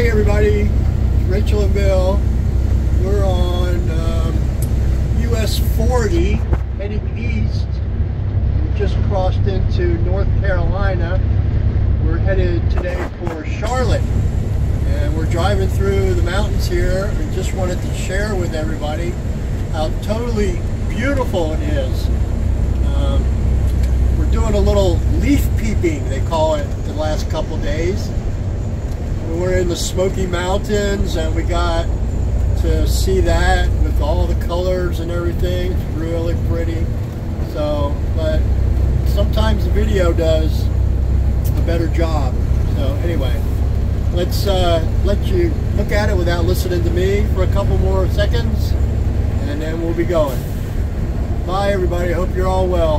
Hey everybody, it's Rachel and Bill. We're on um, US 40 heading east. We just crossed into North Carolina. We're headed today for Charlotte. And we're driving through the mountains here and just wanted to share with everybody how totally beautiful it is. Um, we're doing a little leaf peeping, they call it, the last couple days. We're in the Smoky Mountains and we got to see that with all the colors and everything. It's really pretty. So, but sometimes the video does a better job. So anyway, let's uh, let you look at it without listening to me for a couple more seconds and then we'll be going. Bye everybody, hope you're all well.